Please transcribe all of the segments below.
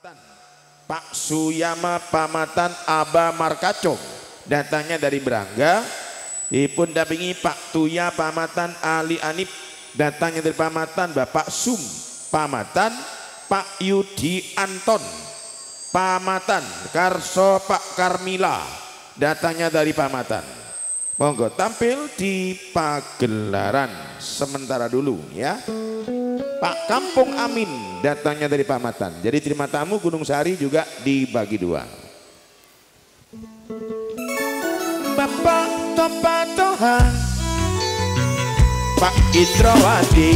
Pamatan. Pak Suyama Pamatan Aba Markacong datangnya dari Berangga dipun dampingi Pak Tuya Pamatan Ali Anip. Datangnya dari Pamatan Bapak Sum Pamatan Pak Yudi Anton. Pamatan Karso Pak Karmila. Datangnya dari Pamatan. Monggo tampil di pagelaran sementara dulu ya Pak Kampung Amin datangnya dari Pamatan. Jadi terima tamu Gunung Sari juga dibagi dua. Bapak Topatoha Pak Itrawati.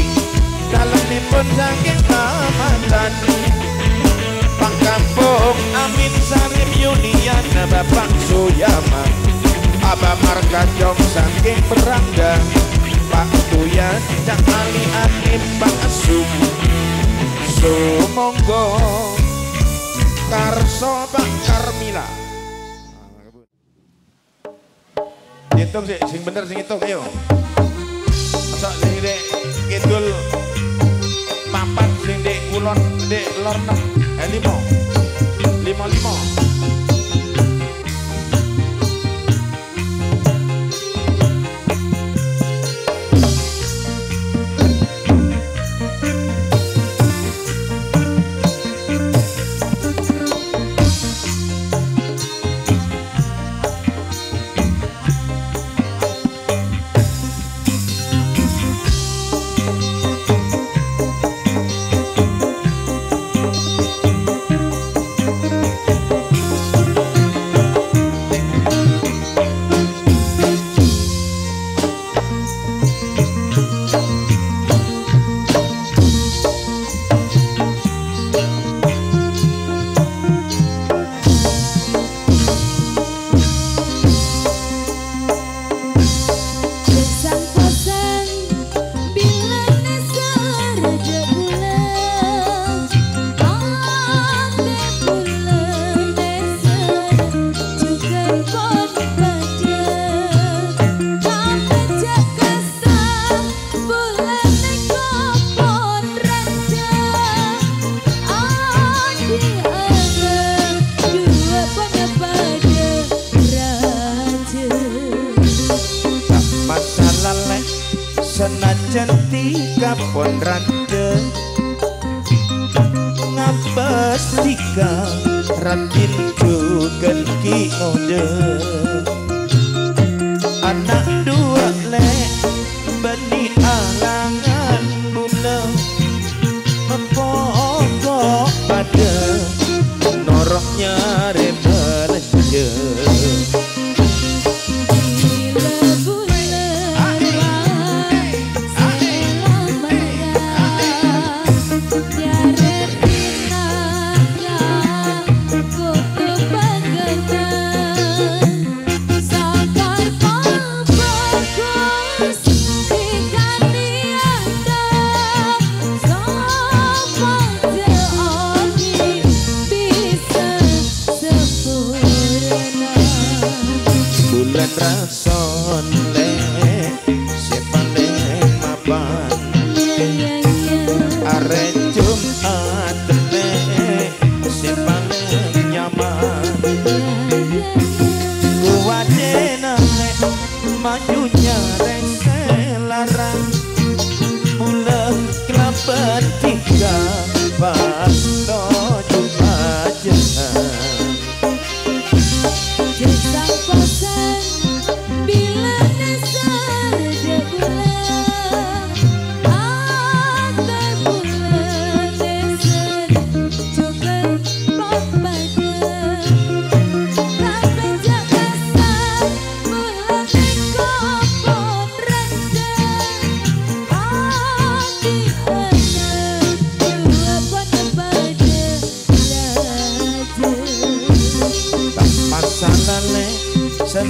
Dalam pun saking Pamatan Pak Kampung Amin Sarim Yunian Bapak Suyama Abah Markajong saking Perangga waktunya Cak Ali Anim So monggo Karso Pak Karmila. Hitung sih, sing bener sing hitung, ayo. Masa sing dek kidul Mapat sing dek ulon dek lor Ini mau pon rande ngabas tiga ratin jugen ki ode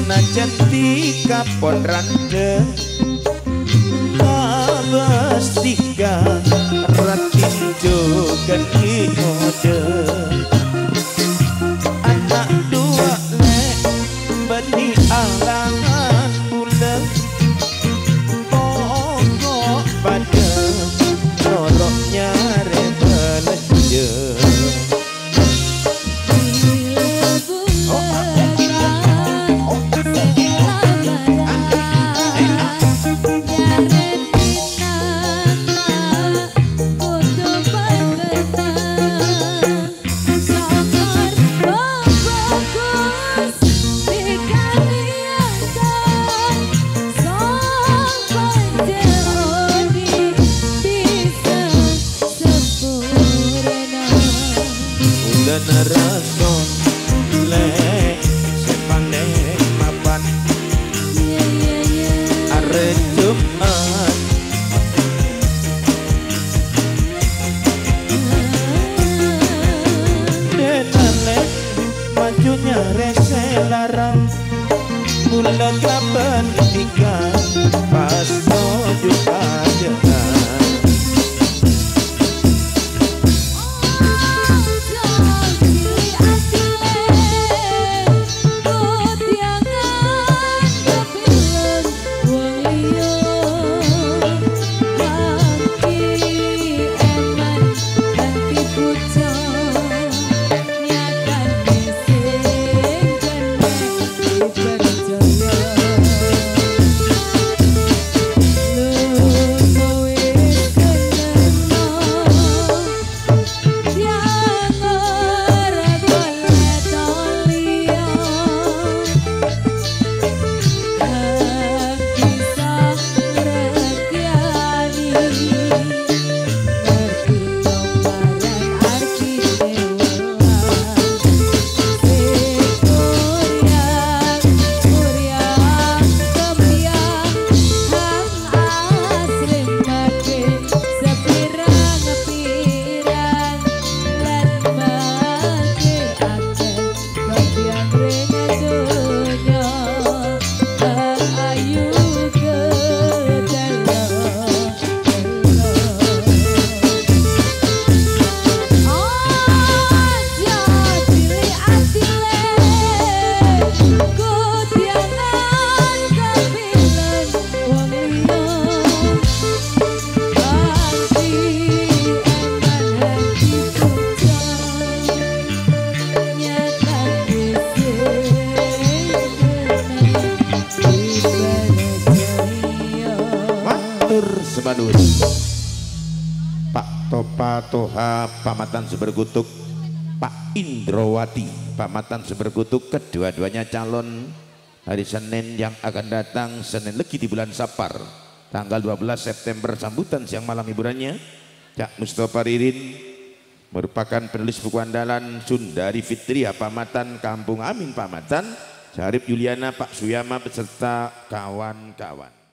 senajan tiga pon rande Abas tiga ratin juga kiode anak dua le beni alangan bulan ketiga Matur semanun Pak Topa Toha Pamatan Sebergutuk Pak Indrawati Pamatan Sebergutuk kedua-duanya calon. Hari Senin yang akan datang Senin Legi di bulan Sapar. Tanggal 12 September sambutan siang malam hiburannya. Cak Mustafa Ririn merupakan penulis buku andalan Sundari Fitria Pamatan Kampung Amin Pamatan. Syarif Yuliana Pak Suyama beserta kawan-kawan